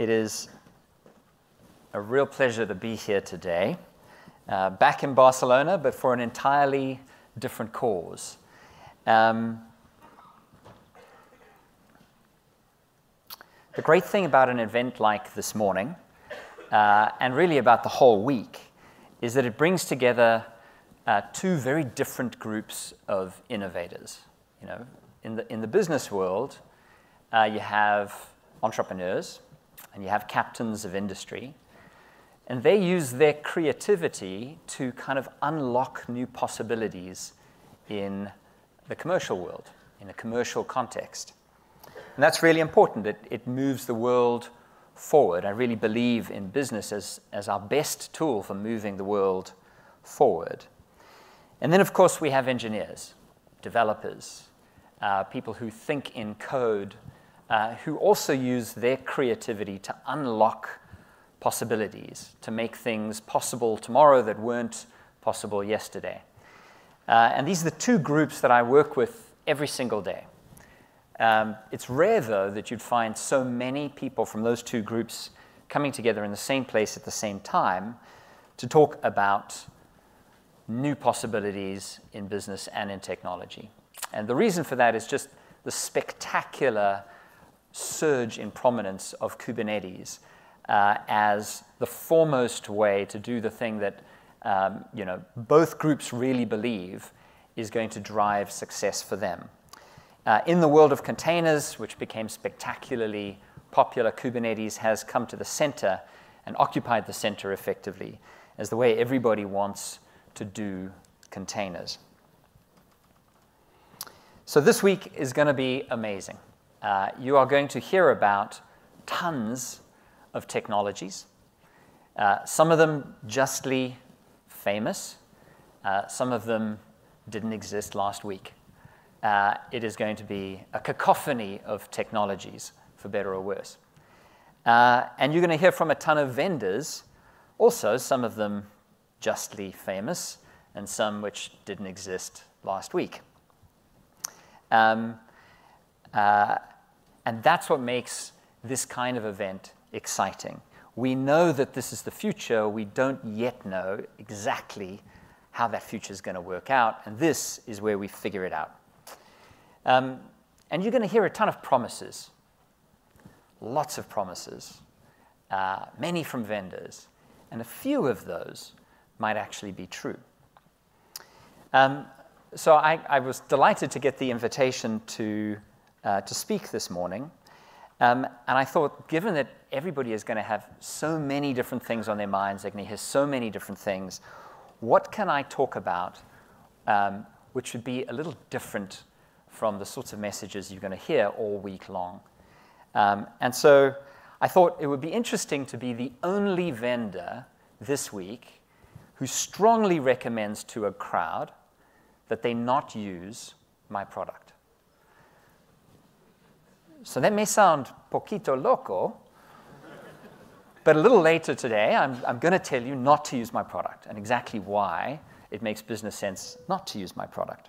It is a real pleasure to be here today, uh, back in Barcelona, but for an entirely different cause. Um, the great thing about an event like this morning, uh, and really about the whole week, is that it brings together uh, two very different groups of innovators. You know, in the, in the business world, uh, you have entrepreneurs and you have captains of industry, and they use their creativity to kind of unlock new possibilities in the commercial world, in a commercial context. And that's really important. It, it moves the world forward. I really believe in business as, as our best tool for moving the world forward. And then, of course, we have engineers, developers, uh, people who think in code, uh, who also use their creativity to unlock possibilities, to make things possible tomorrow that weren't possible yesterday. Uh, and these are the two groups that I work with every single day. Um, it's rare, though, that you'd find so many people from those two groups coming together in the same place at the same time to talk about new possibilities in business and in technology. And the reason for that is just the spectacular surge in prominence of Kubernetes uh, as the foremost way to do the thing that um, you know, both groups really believe is going to drive success for them. Uh, in the world of containers, which became spectacularly popular, Kubernetes has come to the center and occupied the center effectively as the way everybody wants to do containers. So this week is going to be amazing. Uh, you are going to hear about tons of technologies, uh, some of them justly famous, uh, some of them didn't exist last week. Uh, it is going to be a cacophony of technologies, for better or worse. Uh, and you're going to hear from a ton of vendors, also, some of them justly famous, and some which didn't exist last week. Um, uh, and that's what makes this kind of event exciting. We know that this is the future. We don't yet know exactly how that future is going to work out, and this is where we figure it out. Um, and you're going to hear a ton of promises, lots of promises, uh, many from vendors, and a few of those might actually be true. Um, so I, I, was delighted to get the invitation to, uh, to speak this morning. Um, and I thought, given that everybody is going to have so many different things on their minds, they're going to hear so many different things, what can I talk about um, which would be a little different from the sorts of messages you're going to hear all week long? Um, and so I thought it would be interesting to be the only vendor this week who strongly recommends to a crowd that they not use my product. So that may sound poquito loco, but a little later today, I'm, I'm going to tell you not to use my product and exactly why it makes business sense not to use my product.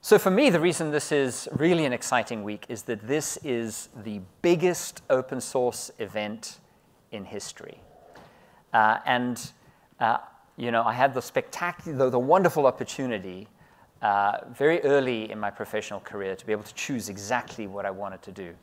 So, for me, the reason this is really an exciting week is that this is the biggest open source event in history. Uh, and, uh, you know, I had the spectacular, the, the wonderful opportunity uh, very early in my professional career to be able to choose exactly what I wanted to do.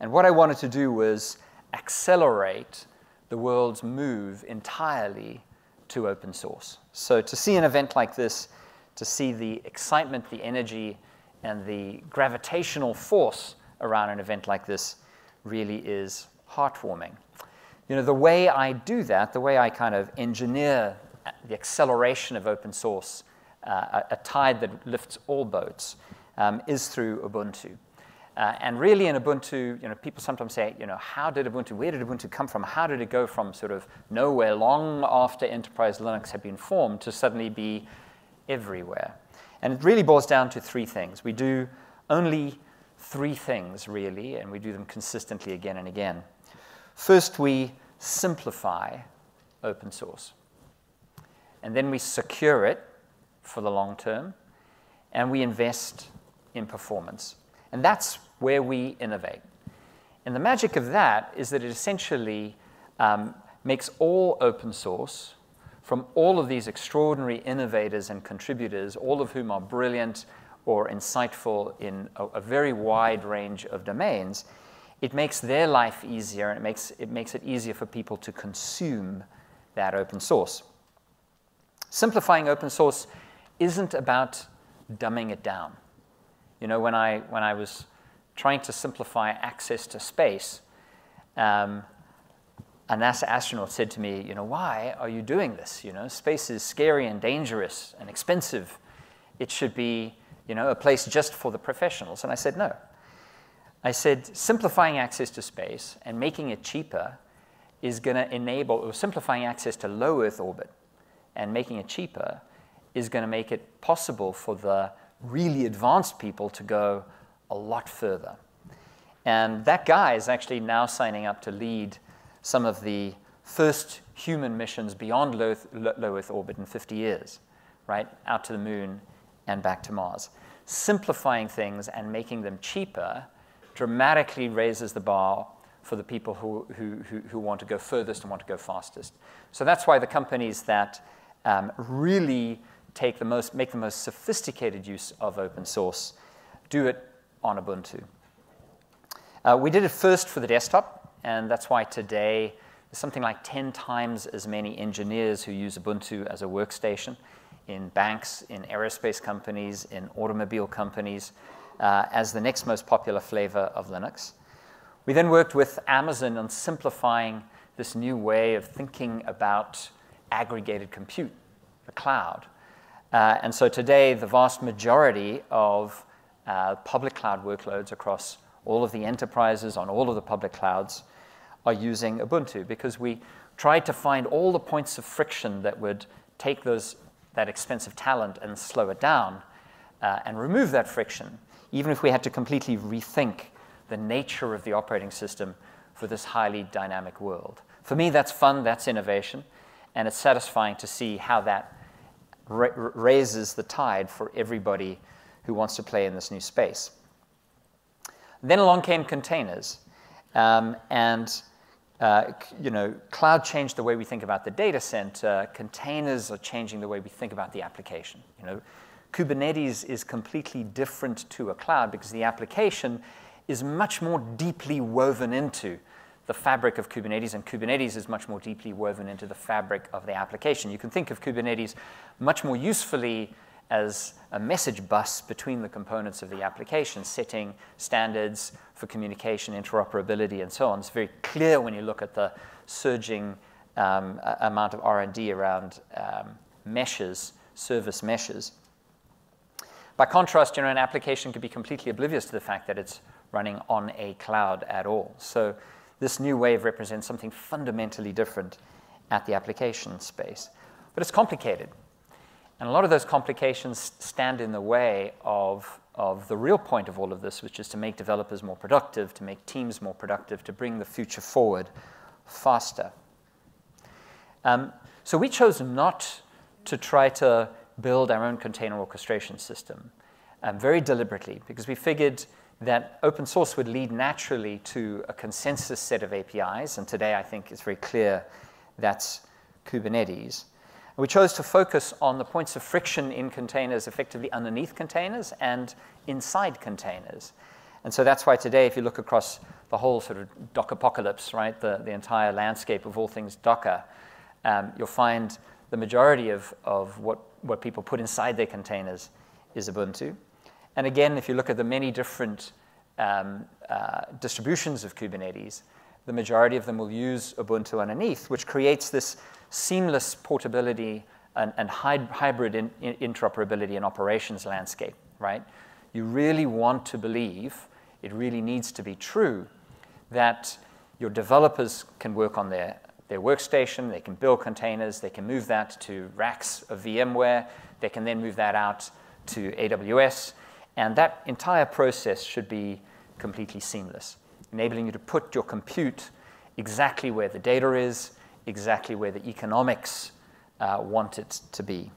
And what I wanted to do was accelerate the world's move entirely to open source. So to see an event like this, to see the excitement, the energy, and the gravitational force around an event like this really is heartwarming. You know, the way I do that, the way I kind of engineer the acceleration of open source, uh, a, tide that lifts all boats, um, is through Ubuntu. Uh, and really in Ubuntu, you know, people sometimes say, you know, how did Ubuntu, where did Ubuntu come from? How did it go from sort of nowhere long after enterprise Linux had been formed to suddenly be everywhere? And it really boils down to three things. We do only three things, really, and we do them consistently again and again. First, we simplify open source. And then we secure it for the long term, and we invest in performance. And that's where we innovate. And the magic of that is that it essentially um, makes all open source from all of these extraordinary innovators and contributors, all of whom are brilliant or insightful in a, a very wide range of domains, it makes their life easier and it makes, it makes it easier for people to consume that open source. Simplifying open source isn't about dumbing it down. You know, when I, when I was trying to simplify access to space, um, a NASA astronaut said to me, you know, why are you doing this? You know, space is scary and dangerous and expensive. It should be, you know, a place just for the professionals. And I said, no. I said, simplifying access to space and making it cheaper is going to enable, or simplifying access to low Earth orbit and making it cheaper is going to make it possible for the really advanced people to go a lot further. And that guy is actually now signing up to lead some of the first human missions beyond low, low Earth orbit in 50 years, right? Out to the moon and back to Mars. Simplifying things and making them cheaper dramatically raises the bar for the people who, who, who, who, want to go furthest and want to go fastest. So that's why the companies that um, really take the most, make the most sophisticated use of open source do it on Ubuntu. Uh, we did it first for the desktop and that's why today there's something like 10 times as many engineers who use Ubuntu as a workstation in banks, in aerospace companies, in automobile companies, uh, as the next most popular flavor of Linux. We then worked with Amazon on simplifying this new way of thinking about aggregated compute, the cloud. Uh, and so today, the vast majority of uh, public cloud workloads across all of the enterprises on all of the public clouds are using Ubuntu because we tried to find all the points of friction that would take those, that expensive talent and slow it down uh, and remove that friction, even if we had to completely rethink the nature of the operating system for this highly dynamic world. For me, that's fun, that's innovation, and it's satisfying to see how that ra raises the tide for everybody who wants to play in this new space. Then along came containers. Um, and uh, you know, cloud changed the way we think about the data center. Containers are changing the way we think about the application. You know, Kubernetes is completely different to a cloud because the application is much more deeply woven into the fabric of Kubernetes, and Kubernetes is much more deeply woven into the fabric of the application. You can think of Kubernetes much more usefully as a message bus between the components of the application, setting standards for communication, interoperability, and so on. It's very clear when you look at the surging um, amount of R&D around um, meshes, service meshes. By contrast, you know, an application could be completely oblivious to the fact that it's running on a cloud at all. So this new wave represents something fundamentally different at the application space. But it's complicated. And a lot of those complications stand in the way of, of the real point of all of this, which is to make developers more productive, to make teams more productive, to bring the future forward faster. Um, so we chose not to try to build our own container orchestration system um, very deliberately because we figured that open source would lead naturally to a consensus set of APIs. And today I think it's very clear that's Kubernetes. We chose to focus on the points of friction in containers effectively underneath containers and inside containers. And so that's why today, if you look across the whole sort of Docker apocalypse, right, the, the entire landscape of all things Docker, um, you'll find the majority of, of what, what people put inside their containers is Ubuntu. And again, if you look at the many different um, uh, distributions of Kubernetes, the majority of them will use Ubuntu underneath, which creates this seamless portability and, and hybrid in, in interoperability and operations landscape, right? You really want to believe, it really needs to be true, that your developers can work on their, their workstation, they can build containers, they can move that to racks of VMware, they can then move that out to AWS, and that entire process should be completely seamless, enabling you to put your compute exactly where the data is, exactly where the economics uh, want it to be.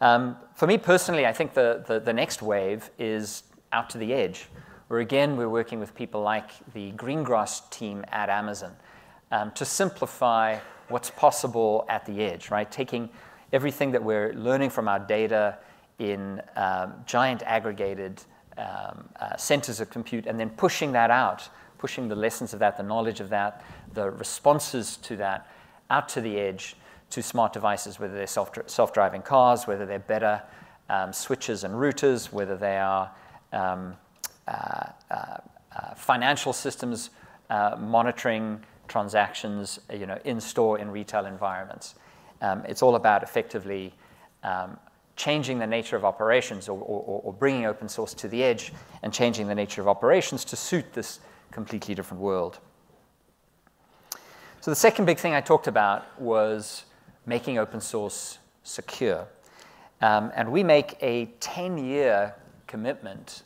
Um, for me personally, I think the, the, the, next wave is out to the edge. where again, we're working with people like the Greengrass team at Amazon um, to simplify what's possible at the edge, right? Taking everything that we're learning from our data in um, giant aggregated um, uh, centers of compute and then pushing that out, pushing the lessons of that, the knowledge of that, the responses to that out to the edge to smart devices, whether they're self, self-driving cars, whether they're better um, switches and routers, whether they are um, uh, uh, uh, financial systems uh, monitoring transactions, you know, in store in retail environments. Um, it's all about effectively um, changing the nature of operations or, or, or, bringing open source to the edge and changing the nature of operations to suit this completely different world. So the second big thing I talked about was making open source secure. Um, and we make a 10-year commitment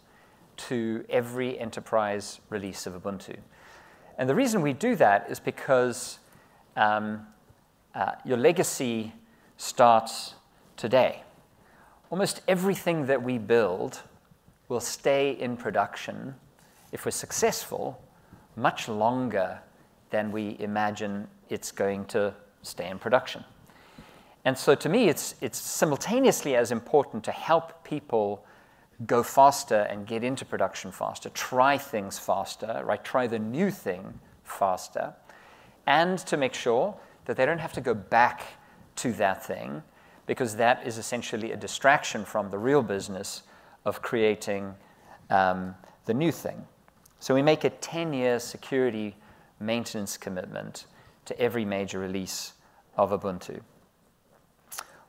to every enterprise release of Ubuntu. And the reason we do that is because um, uh, your legacy starts today. Almost everything that we build will stay in production, if we're successful, much longer than we imagine it's going to stay in production. And so to me, it's, it's simultaneously as important to help people go faster and get into production faster, try things faster, right? Try the new thing faster, and to make sure that they don't have to go back to that thing because that is essentially a distraction from the real business of creating um, the new thing. So we make a 10 year security maintenance commitment to every major release of Ubuntu.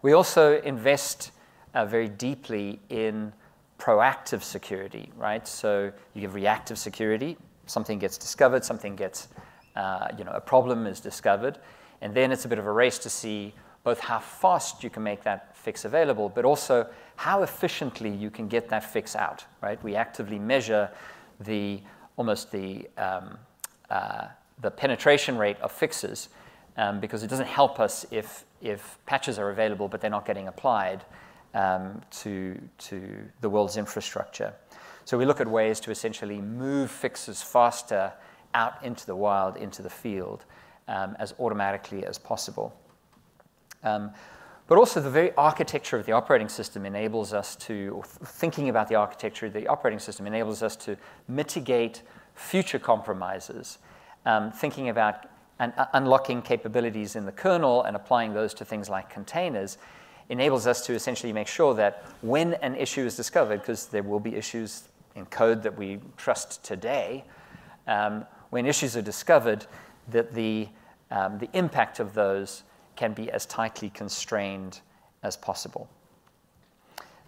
We also invest uh, very deeply in proactive security, right? So you give reactive security, something gets discovered, something gets, uh, you know, a problem is discovered, and then it's a bit of a race to see both how fast you can make that fix available, but also how efficiently you can get that fix out, right? We actively measure the almost the um, uh, the penetration rate of fixes um, because it doesn't help us if if patches are available but they're not getting applied um, to, to the world's infrastructure. So we look at ways to essentially move fixes faster out into the wild, into the field, um, as automatically as possible. Um, but also the very architecture of the operating system enables us to, thinking about the architecture of the operating system enables us to mitigate future compromises, um, thinking about and, uh, unlocking capabilities in the kernel and applying those to things like containers enables us to essentially make sure that when an issue is discovered, because there will be issues in code that we trust today, um, when issues are discovered, that the, um, the impact of those can be as tightly constrained as possible.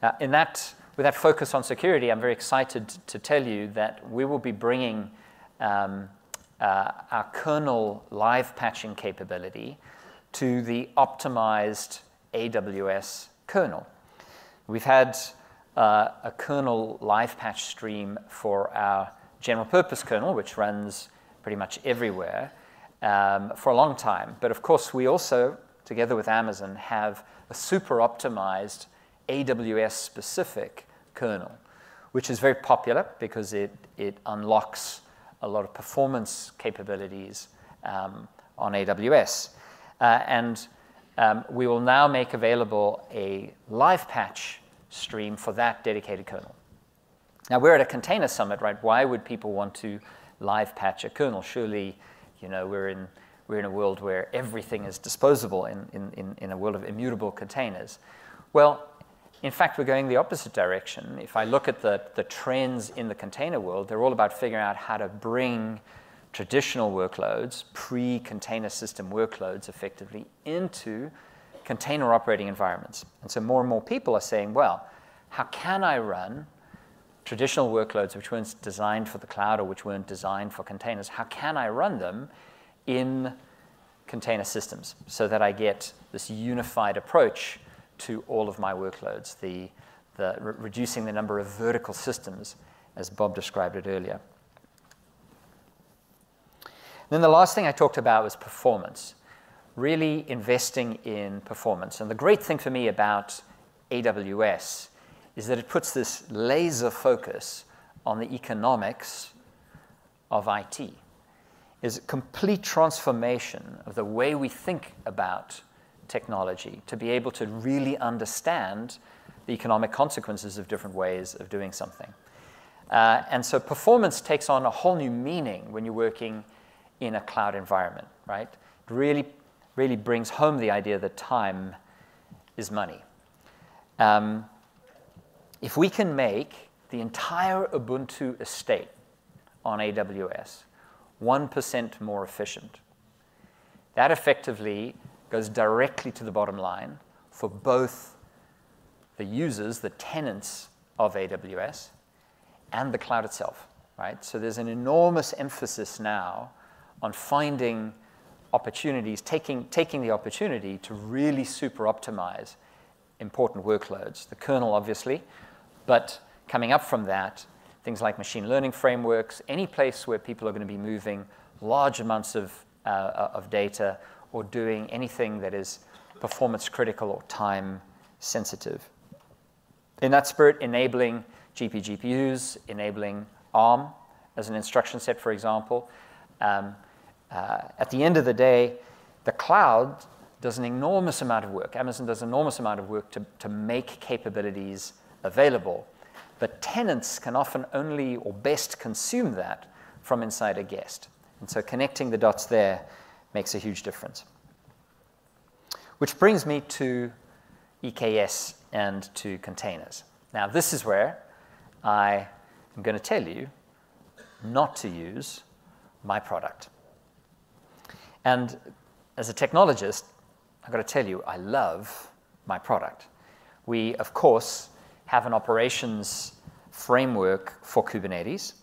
Uh, in that, with that focus on security, I'm very excited to tell you that we will be bringing um, uh, our kernel live patching capability to the optimized AWS kernel. We've had uh, a kernel live patch stream for our general purpose kernel, which runs pretty much everywhere, um, for a long time. But of course, we also, together with Amazon, have a super optimized AWS specific kernel, which is very popular because it, it unlocks a lot of performance capabilities um, on AWS. Uh, and um, we will now make available a live patch stream for that dedicated kernel. Now, we're at a container summit, right? Why would people want to live patch a kernel? Surely, you know, we're in, we're in a world where everything is disposable in, in, in a world of immutable containers. Well, in fact, we're going the opposite direction. If I look at the, the trends in the container world, they're all about figuring out how to bring traditional workloads, pre-container system workloads effectively, into container operating environments. And so more and more people are saying, well, how can I run traditional workloads which weren't designed for the cloud or which weren't designed for containers, how can I run them in container systems so that I get this unified approach to all of my workloads, the, the re reducing the number of vertical systems as Bob described it earlier. Then the last thing I talked about was performance, really investing in performance. And the great thing for me about AWS is that it puts this laser focus on the economics of IT. Is a complete transformation of the way we think about technology to be able to really understand the economic consequences of different ways of doing something. Uh, and so performance takes on a whole new meaning when you're working in a cloud environment, right? It really, really brings home the idea that time is money. Um, if we can make the entire Ubuntu estate on AWS 1% more efficient, that effectively goes directly to the bottom line for both the users, the tenants of AWS, and the cloud itself, right? So there's an enormous emphasis now on finding opportunities, taking, taking the opportunity to really super optimize important workloads. The kernel, obviously, but coming up from that, things like machine learning frameworks, any place where people are going to be moving large amounts of, uh, of data or doing anything that is performance critical or time sensitive. In that spirit, enabling GP GPUs, enabling ARM as an instruction set, for example. Um, uh, at the end of the day, the cloud does an enormous amount of work. Amazon does an enormous amount of work to, to make capabilities available. But tenants can often only or best consume that from inside a guest. And so connecting the dots there makes a huge difference. Which brings me to EKS and to containers. Now, this is where I am going to tell you not to use my product. And as a technologist, I've got to tell you, I love my product. We, of course, have an operations framework for Kubernetes.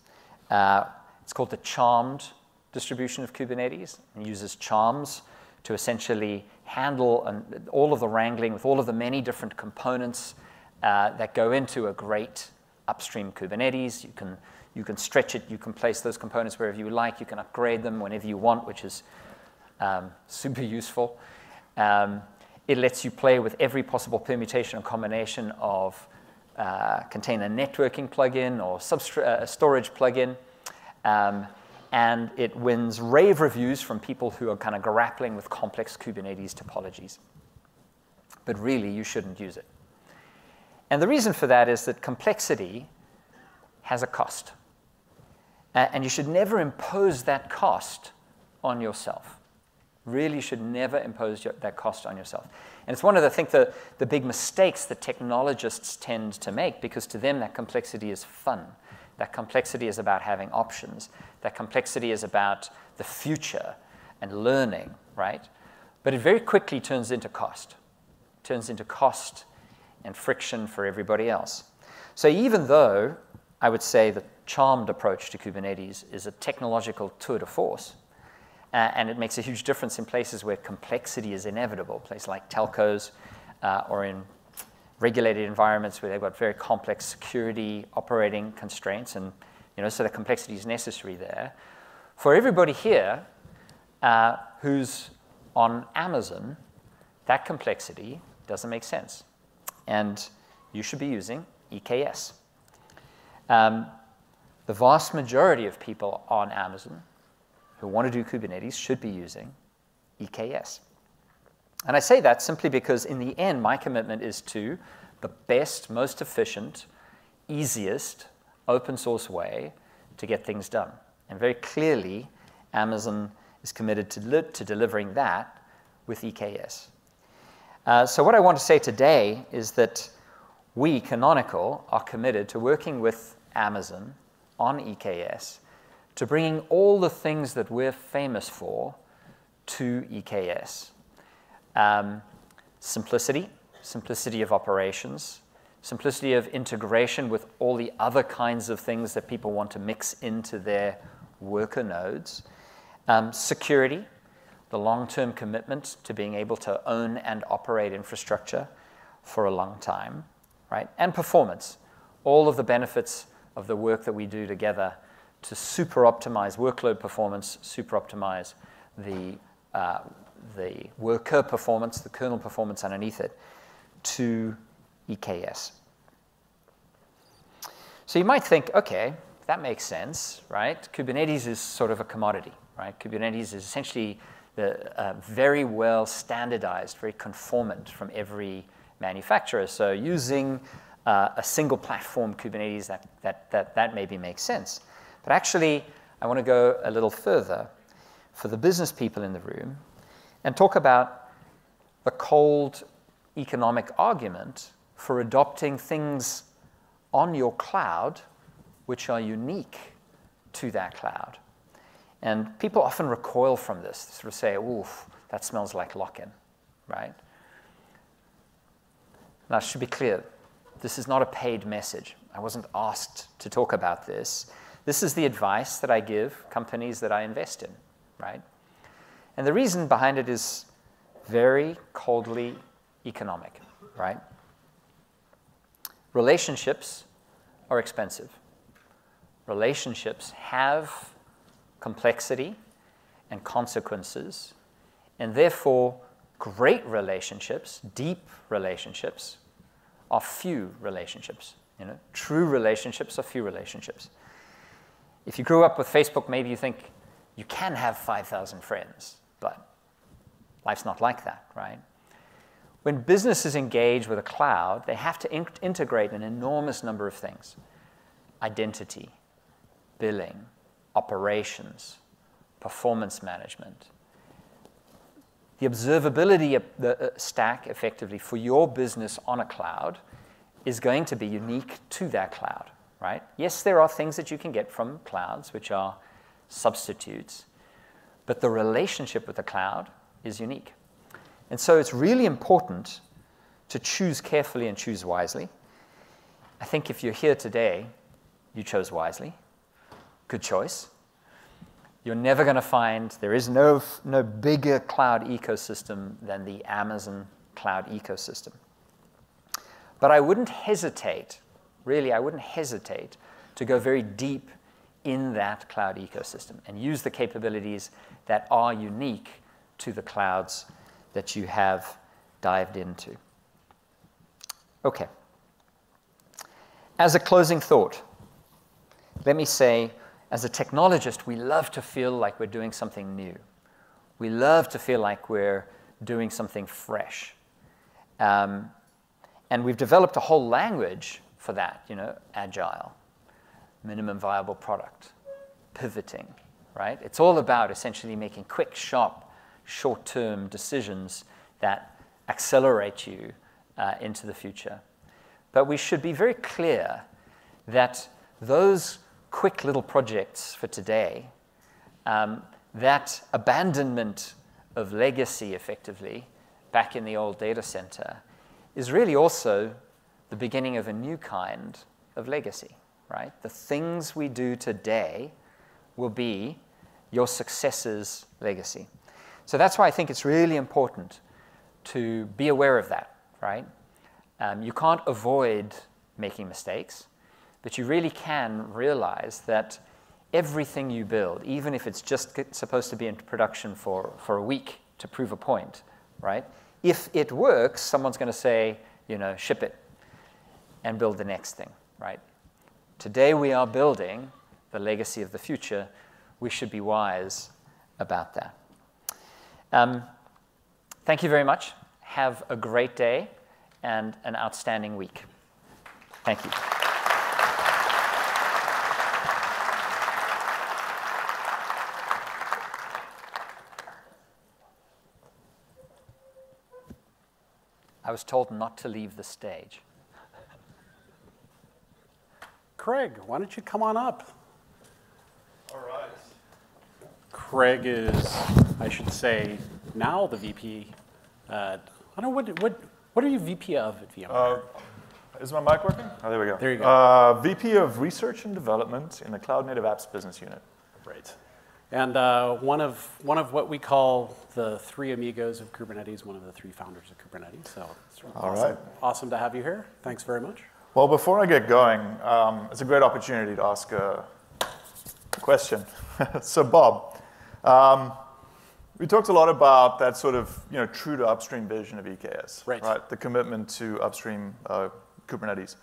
Uh, it's called the Charmed distribution of Kubernetes and uses charms to essentially handle an, all of the wrangling with all of the many different components uh, that go into a great upstream Kubernetes. You can, you can stretch it, you can place those components wherever you like, you can upgrade them whenever you want, which is um, super useful. Um, it lets you play with every possible permutation and combination of uh, a networking plugin or substra- uh, storage plugin. Um, and it wins rave reviews from people who are kind of grappling with complex Kubernetes topologies. But really, you shouldn't use it. And the reason for that is that complexity has a cost. And you should never impose that cost on yourself. Really should never impose your, that cost on yourself. And it's one of the, I think, the, the big mistakes that technologists tend to make because to them that complexity is fun. That complexity is about having options. That complexity is about the future and learning, right? But it very quickly turns into cost. It turns into cost and friction for everybody else. So even though I would say the charmed approach to Kubernetes is a technological tour de force, uh, and it makes a huge difference in places where complexity is inevitable, places like telcos uh, or in regulated environments where they've got very complex security operating constraints, and you know, so the complexity is necessary there. For everybody here uh, who's on Amazon, that complexity doesn't make sense and you should be using EKS. Um, the vast majority of people on Amazon who want to do Kubernetes should be using EKS. And I say that simply because, in the end, my commitment is to the best, most efficient, easiest open source way to get things done. And very clearly, Amazon is committed to, to delivering that with EKS. Uh, so, what I want to say today is that we, Canonical, are committed to working with Amazon on EKS to bringing all the things that we're famous for to EKS. Um, simplicity, simplicity of operations, simplicity of integration with all the other kinds of things that people want to mix into their worker nodes, um, security, the long term commitment to being able to own and operate infrastructure for a long time, right? And performance, all of the benefits of the work that we do together to super optimize workload performance, super optimize the, uh, the worker performance, the kernel performance underneath it, to EKS. So you might think, okay, that makes sense, right? Kubernetes is sort of a commodity, right? Kubernetes is essentially the, uh, very well standardized, very conformant from every manufacturer. So using uh, a single platform Kubernetes, that, that, that, that maybe makes sense. But actually, I want to go a little further for the business people in the room and talk about the cold economic argument for adopting things on your cloud which are unique to that cloud. And people often recoil from this, sort of say, oof, that smells like lock in, right? Now, it should be clear this is not a paid message. I wasn't asked to talk about this. This is the advice that I give companies that I invest in, right? And the reason behind it is very coldly economic, right? Relationships are expensive. Relationships have complexity and consequences, and therefore, great relationships, deep relationships, are few relationships. You know, true relationships are few relationships. If you grew up with Facebook, maybe you think you can have 5,000 friends, but life's not like that, right? When businesses engage with a cloud, they have to in- integrate an enormous number of things identity, billing, operations, performance management. The observability of the uh, stack, effectively, for your business on a cloud is going to be unique to that cloud, right? Yes, there are things that you can get from clouds, which are substitutes, but the relationship with the cloud is unique. And so it's really important to choose carefully and choose wisely. I think if you're here today, you chose wisely. Good choice. You're never going to find, there is no, no bigger cloud ecosystem than the Amazon cloud ecosystem. But I wouldn't hesitate, really, I wouldn't hesitate to go very deep in that cloud ecosystem and use the capabilities that are unique to the clouds that you have dived into. Okay. As a closing thought, let me say, as a technologist, we love to feel like we're doing something new. We love to feel like we're doing something fresh. Um, and we've developed a whole language for that, you know, agile, minimum viable product, pivoting, right? It's all about essentially making quick, sharp short term decisions that accelerate you uh, into the future. But we should be very clear that those quick little projects for today, um, that abandonment of legacy effectively back in the old data center, is really also the beginning of a new kind of legacy, right? The things we do today will be your successor's legacy. So that's why I think it's really important to be aware of that, right? Um, you can't avoid making mistakes, but you really can realize that everything you build, even if it's just supposed to be in production for, for a week to prove a point, right? If it works, someone's going to say, you know, ship it and build the next thing, right? Today we are building the legacy of the future. We should be wise about that. Um, thank you very much. Have a great day and an outstanding week. Thank you. I was told not to leave the stage. Craig, why don't you come on up? All right. Craig is, I should say, now the VP. Uh, I don't know, what, what, what are you VP of at VMware? Uh, is my mic working? Oh, there we go. There you go. Uh, VP of Research and Development in the Cloud Native Apps Business Unit. Right. And uh, one, of, one of what we call the three amigos of Kubernetes, one of the three founders of Kubernetes. So it's All awesome, right. awesome to have you here. Thanks very much. Well, before I get going, um, it's a great opportunity to ask a question. so, Bob, um, we talked a lot about that sort of you know true to upstream vision of EKS, Right. The commitment to upstream uh, Kubernetes.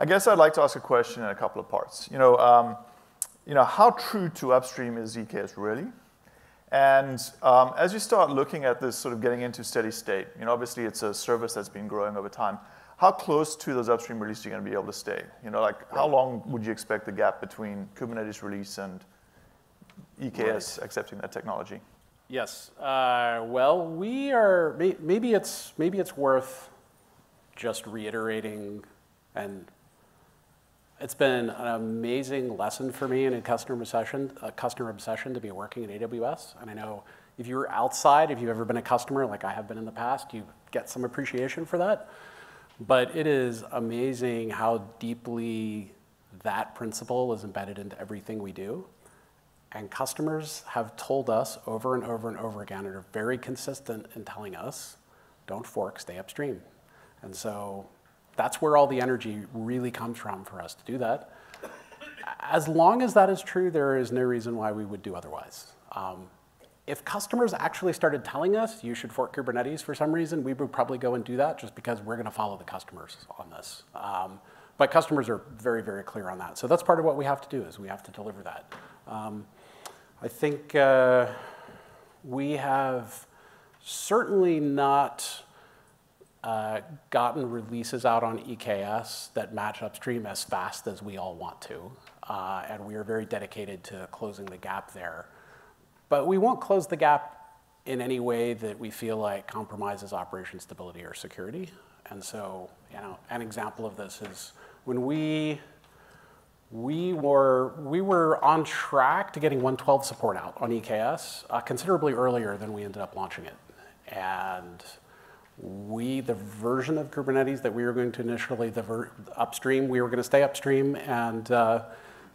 I guess I'd like to ask a question in a couple of parts. You know, um, you know, how true to upstream is EKS really? And um, as you start looking at this sort of getting into steady state, you know, obviously it's a service that's been growing over time. How close to those upstream releases are you going to be able to stay? You know, like how long would you expect the gap between Kubernetes release and EKS right. accepting that technology? Yes. Uh, well, we are. Maybe it's maybe it's worth just reiterating, and it's been an amazing lesson for me in a customer obsession, a customer obsession to be working at AWS. And I know if you're outside, if you've ever been a customer like I have been in the past, you get some appreciation for that. But it is amazing how deeply that principle is embedded into everything we do. And customers have told us over and over and over again, and are very consistent in telling us, don't fork, stay upstream. And so that's where all the energy really comes from for us to do that. As long as that is true, there is no reason why we would do otherwise. Um, if customers actually started telling us you should fork Kubernetes for some reason, we would probably go and do that just because we're going to follow the customers on this. Um, but customers are very, very clear on that. So that's part of what we have to do is we have to deliver that. Um, I think uh, we have certainly not uh, gotten releases out on EKS that match upstream as fast as we all want to. Uh, and we are very dedicated to closing the gap there. But we won't close the gap in any way that we feel like compromises operation stability or security. And so, you know, an example of this is when we we were, we were on track to getting 112 support out on EKS uh, considerably earlier than we ended up launching it. And we, the version of Kubernetes that we were going to initially, the upstream, we were going to stay upstream, and uh,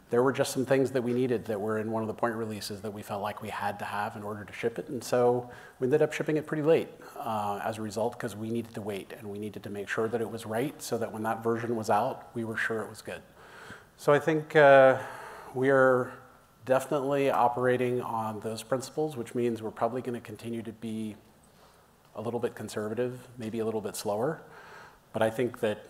there were just some things that we needed that were in one of the point releases that we felt like we had to have in order to ship it. And so we ended up shipping it pretty late uh, as a result because we needed to wait and we needed to make sure that it was right so that when that version was out, we were sure it was good. So I think uh, we are definitely operating on those principles, which means we're probably going to continue to be a little bit conservative, maybe a little bit slower. But I think that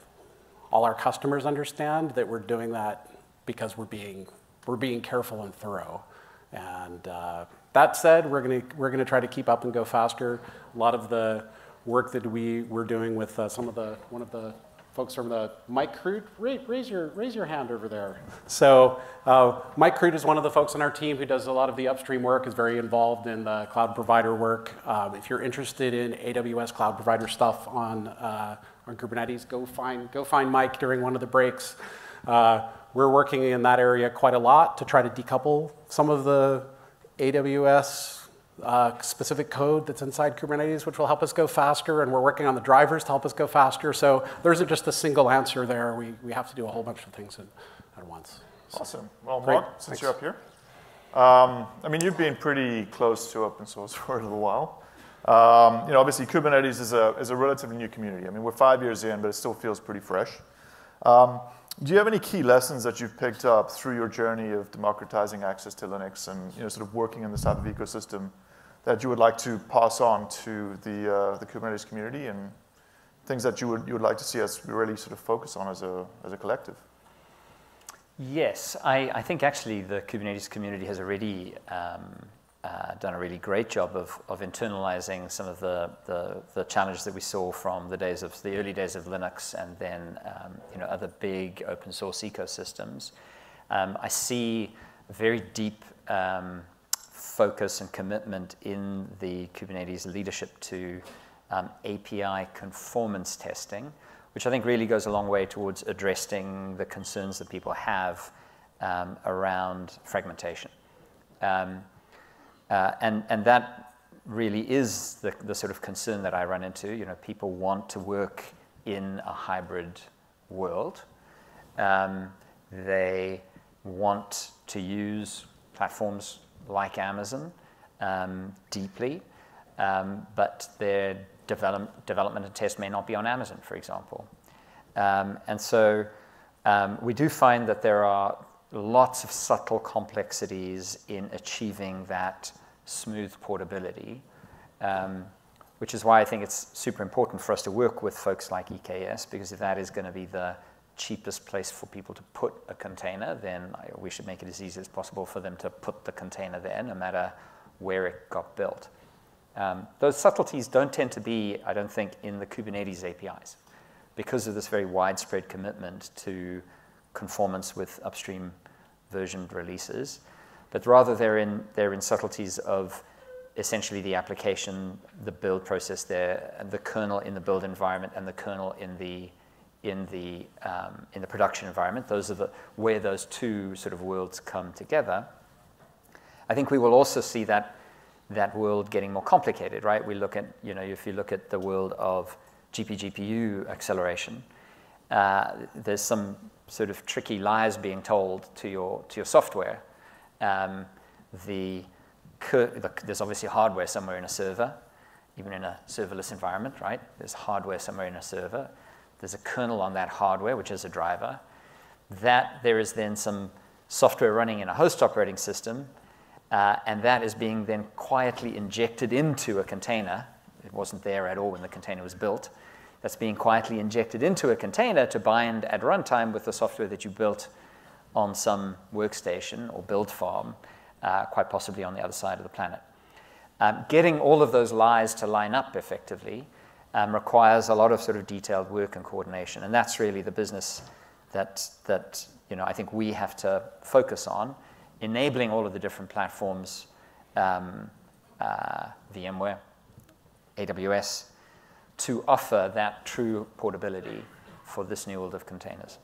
all our customers understand that we're doing that because we're being, we're being careful and thorough. And uh, that said, we're going we're gonna try to keep up and go faster. A lot of the work that we were doing with uh, some of the, one of the folks from the Mike Crude, raise your, raise your hand over there. So uh, Mike Crude is one of the folks on our team who does a lot of the upstream work, is very involved in the cloud provider work. Um, if you're interested in AWS cloud provider stuff on, uh, on Kubernetes, go find, go find Mike during one of the breaks. Uh, we're working in that area quite a lot to try to decouple some of the AWS uh, specific code that's inside Kubernetes, which will help us go faster, and we're working on the drivers to help us go faster. So there isn't just a single answer there. We, we have to do a whole bunch of things at, at once. So, awesome. Well, Mark, since Thanks. you're up here, um, I mean, you've been pretty close to open source for a little while. Um, you know, obviously, Kubernetes is a, is a relatively new community. I mean, we're five years in, but it still feels pretty fresh. Um, do you have any key lessons that you've picked up through your journey of democratizing access to Linux and you know, sort of working in this type of ecosystem that you would like to pass on to the, uh, the Kubernetes community and things that you would, you would like to see us really sort of focus on as a, as a collective? Yes, I, I think actually the Kubernetes community has already um, uh, done a really great job of, of internalizing some of the, the, the, challenges that we saw from the days of the early days of Linux and then um, you know, other big open source ecosystems. Um, I see very deep um, focus and commitment in the Kubernetes leadership to um, API conformance testing, which I think really goes a long way towards addressing the concerns that people have um, around fragmentation. Um, uh, and, and that really is the, the sort of concern that I run into. You know, people want to work in a hybrid world. Um, they want to use platforms like Amazon um, deeply, um, but their develop, development and test may not be on Amazon, for example. Um, and so um, we do find that there are lots of subtle complexities in achieving that smooth portability, um, which is why I think it's super important for us to work with folks like EKS, because if that is going to be the cheapest place for people to put a container, then we should make it as easy as possible for them to put the container there, no matter where it got built. Um, those subtleties don't tend to be, I don't think, in the Kubernetes APIs because of this very widespread commitment to conformance with upstream version releases, but rather they're in, they're in subtleties of essentially the application, the build process there, the kernel in the build environment, and the kernel in the in the um, in the production environment. Those are the where those two sort of worlds come together. I think we will also see that that world getting more complicated, right? We look at you know if you look at the world of GP GPU acceleration, uh, there's some sort of tricky lies being told to your to your software. Um, the there's obviously hardware somewhere in a server, even in a serverless environment, right? There's hardware somewhere in a server. There's a kernel on that hardware, which is a driver. That there is then some software running in a host operating system, uh, and that is being then quietly injected into a container. It wasn't there at all when the container was built. That's being quietly injected into a container to bind at runtime with the software that you built on some workstation or build farm uh, quite possibly on the other side of the planet. Um, getting all of those lies to line up effectively um, requires a lot of sort of detailed work and coordination, and that's really the business that that you know I think we have to focus on, enabling all of the different platforms, um, uh, VMware, AWS, to offer that true portability for this new world of containers.